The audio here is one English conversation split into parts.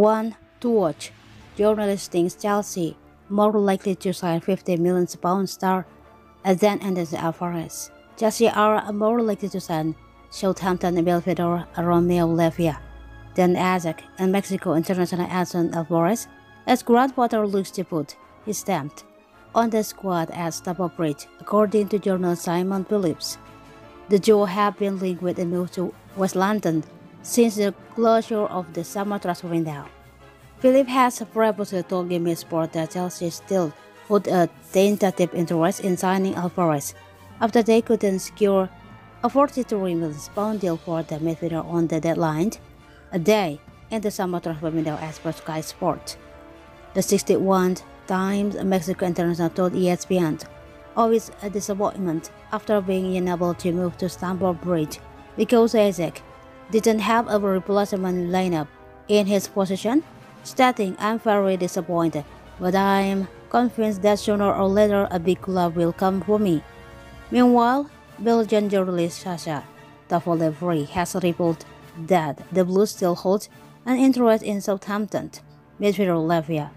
One to watch. Journalist thinks Chelsea more likely to sign 50 million pound star than Edson Alvarez. Chelsea are more likely to sign Southampton midfielder Romeo Lavia than Ajax and Mexico international Edson Alvarez, as Graham Potter looks to put his stamp on the squad at Stamford Bridge, according to journalist Simon Phillips. The duo have been linked with a move to West London since the closure of the summer transfer window. Philip has previously told GiveMeSport that Chelsea still put a tentative interest in signing Alvarez after they couldn't secure a 43 million pound deal for the midfielder on the deadline, a day in the summer transfer window as per Sky Sport. The 61 times Mexico international told ESPN always a disappointment after being unable to move to Stamford Bridge because Ajax didn't have a replacement lineup in his position, stating, I'm very disappointed, but I'm convinced that sooner or later a big club will come for me. Meanwhile, Belgian journalist Sacha Tavolieri has reported that the Blues still hold an interest in Southampton midfielder Lavia,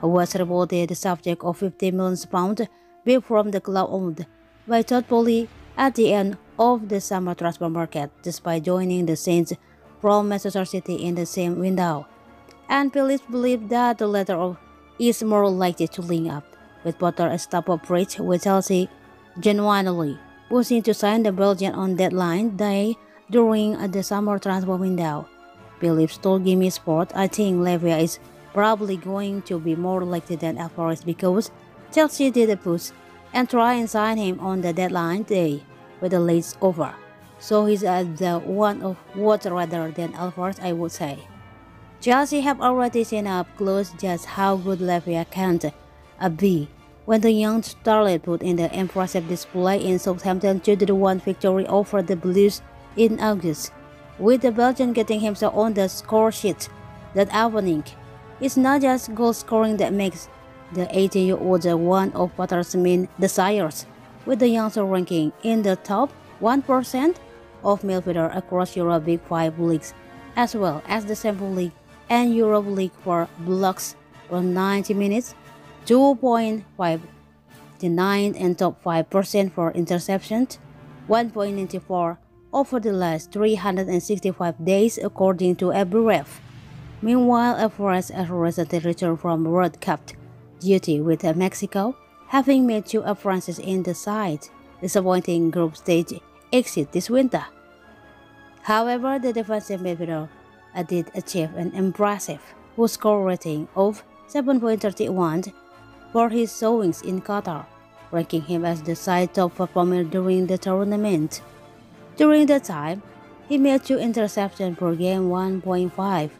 who was reported the subject of 50 million pound bid from the club owned by Todd Boehly at the end of the summer transfer market, despite joining the Saints from Manchester City in the same window. And police believe that the latter is more likely to link up with Potter and Stamford Bridge with Chelsea genuinely pushing to sign the Belgian on deadline day during the summer transfer window. Phillips told GiveMeSport, I think Lavia is probably going to be more likely than Alvarez because Chelsea did a push and try and sign him on the deadline day with the late over. So he's at the one of what rather than Alvarez, I would say. Chelsea have already seen up close just how good Lavia can uh, be when the young starlet put in the impressive display in Southampton 2-1 victory over the Blues in August, with the Belgian getting himself on the score sheet that evening. It's not just goal scoring that makes the 18-year-old one of Potter's main desires, with the youngster ranking in the top 1% of midfielder across Europe Big 5 leagues, as well as the Champions League and Europe League for blocks from 90 minutes 2.5 denied and top 5% for interceptions, 1.94 over the last 365 days according to ref. Meanwhile, Alvarez has recently returned from World Cup duty with Mexico, having made two appearances in the side, disappointing group stage exit this winter. However, the defensive midfielder did achieve an impressive score rating of 7.31 for his showings in Qatar, ranking him as the side top performer during the tournament. During that time, he made two interceptions per game 1.5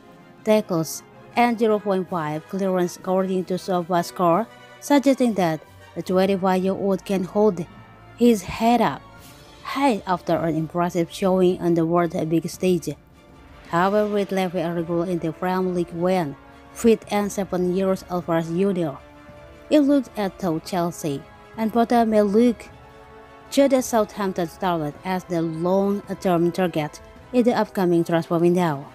tackles and 0.5 clearance according to SofaScore, suggesting that the 25-year-old can hold his head up high after an impressive showing on the world big stage. However, it left a in the Premier League when fit and 7 years Alvarez Jr. It looked at though Chelsea and Potter may look to the Southampton starlet as the long-term target in the upcoming transfer window.